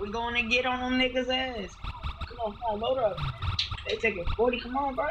We going to get on them niggas' ass. Come on, come on, load up. They taking 40. Come on, bro.